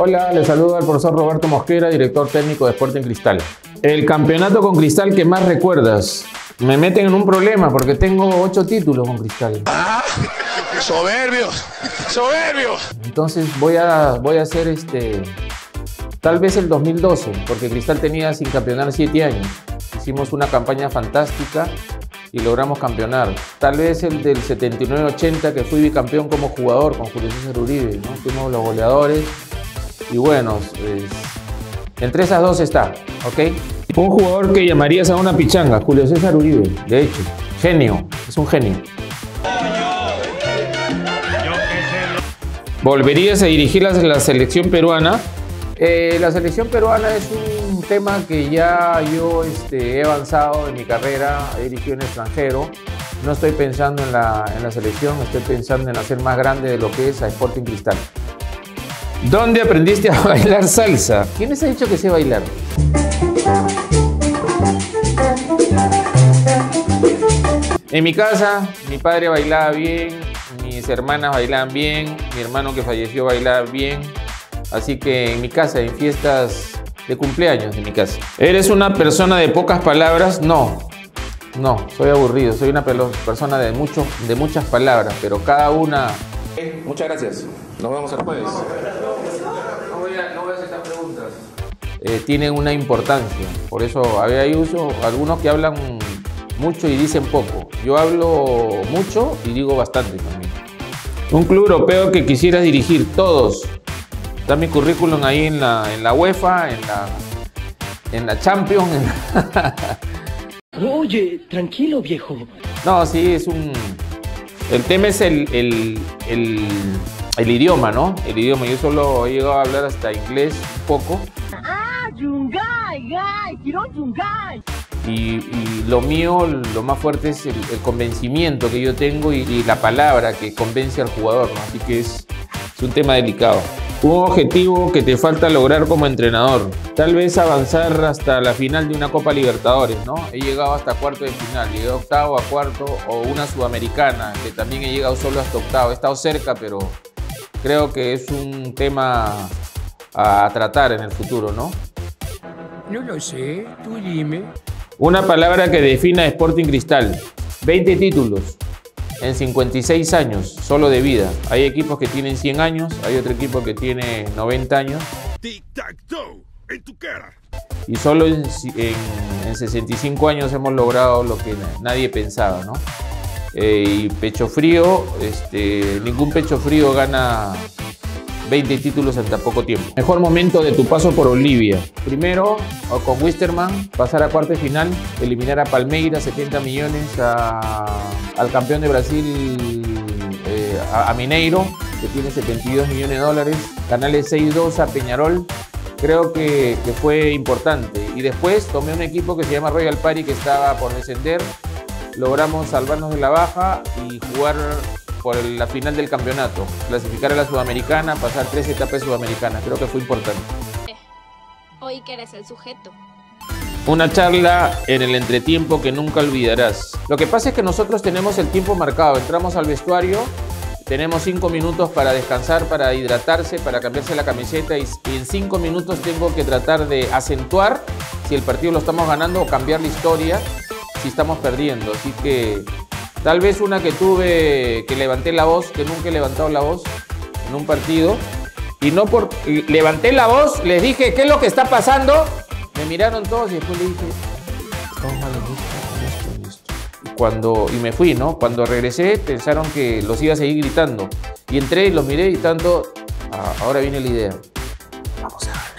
Hola, les saludo al profesor Roberto Mosquera, director técnico de Sporting Cristal. El campeonato con Cristal que más recuerdas. Me meten en un problema porque tengo ocho títulos con Cristal. ¡Ah! ¡Soberbios! ¡Soberbios! Entonces voy a, voy a hacer este. Tal vez el 2012, porque Cristal tenía sin campeonar siete años. Hicimos una campaña fantástica y logramos campeonar. Tal vez el del 79-80, que fui bicampeón como jugador con Julio César Uribe. ¿no? Fuimos los goleadores y bueno, entre esas dos está, ¿ok? Un jugador que llamarías a una pichanga, Julio César Uribe, de hecho, genio, es un genio. ¿Volverías a dirigir la, selección peruana? Eh, la selección peruana es un tema que ya yo este, he avanzado en mi carrera, he dirigido en extranjero. No estoy pensando en la, en la selección, estoy pensando en hacer más grande de lo que es a Sporting Cristal. ¿Dónde aprendiste a bailar salsa? ¿Quién les ha dicho que sé bailar? En mi casa, mi padre bailaba bien, mis hermanas bailaban bien, mi hermano que falleció bailaba bien. Así que en mi casa, en fiestas de cumpleaños en mi casa. ¿Eres una persona de pocas palabras? No. No, soy aburrido, soy una persona de, mucho, de muchas palabras, pero cada una... Muchas gracias. Nos vemos el jueves. No voy a, no voy a hacer estas preguntas. Eh, tienen una importancia. Por eso hay uso algunos que hablan mucho y dicen poco. Yo hablo mucho y digo bastante también. Un club europeo que quisieras dirigir, todos. Está mi currículum ahí en la, en la UEFA, en la, en la Champions. Oye, tranquilo, viejo. No, sí, es un... El tema es el, el, el, el idioma, ¿no? El idioma. Yo solo he llegado a hablar hasta inglés un poco. Ah, Yungay, Gay, Yungay. Y, y, lo mío, lo más fuerte es el, el convencimiento que yo tengo y, y, la palabra que convence al jugador, ¿no? Así que es, es un tema delicado. Un objetivo que te falta lograr como entrenador. Tal vez avanzar hasta la final de una Copa Libertadores, ¿no? He llegado hasta cuarto de final, llegué a octavo, a cuarto o una sudamericana, que también he llegado solo hasta octavo. He estado cerca, pero creo que es un tema a tratar en el futuro, ¿no? No lo sé, tú dime. Una palabra que defina Sporting Cristal. 20 títulos en 56 años solo de vida. Hay equipos que tienen 100 años, hay otro equipo que tiene 90 años. en tu cara. Y solo en, en, en, 65 años hemos logrado lo que nadie pensaba, ¿no? Eh, y pecho frío, este, ningún pecho frío gana 20 títulos en tan poco tiempo. Mejor momento de tu paso por Olivia. Primero, con Wisterman, pasar a cuarto de final, eliminar a Palmeiras, 70 millones, a, al campeón de Brasil, eh, a, a, Mineiro, que tiene 72 millones de dólares, ganarle 6-2 a Peñarol. Creo que, que, fue importante. Y después tomé un equipo que se llama Royal Party, que estaba por descender. Logramos salvarnos de la baja y jugar por la final del campeonato, clasificar a la Sudamericana, pasar tres etapas sudamericanas. Creo que fue importante. Hoy que eres el sujeto. Una charla en el entretiempo que nunca olvidarás. Lo que pasa es que nosotros tenemos el tiempo marcado. Entramos al vestuario, tenemos cinco minutos para descansar, para hidratarse, para cambiarse la camiseta y, y en cinco minutos tengo que tratar de acentuar si el partido lo estamos ganando o cambiar la historia si estamos perdiendo. Así que Tal vez una que tuve, que levanté la voz, que nunca he levantado la voz en un partido. Y no por. Levanté la voz, les dije, ¿qué es lo que está pasando? Me miraron todos y después le dije, estamos mal cuando, y me fui, ¿no? Cuando regresé, pensaron que los iba a seguir gritando. Y entré y los miré y tanto. Ah, ahora viene la idea. Vamos a ganar.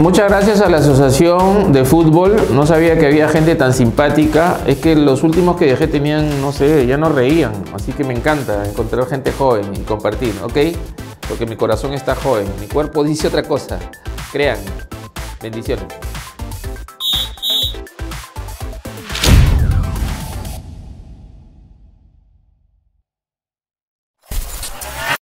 Muchas gracias a la Asociación de Fútbol. No sabía que había gente tan simpática. Es que los últimos que dejé tenían, no sé, ya no reían. Así que me encanta encontrar gente joven y compartir, ¿ok? Porque mi corazón está joven. Mi cuerpo dice otra cosa. Crean. Bendiciones.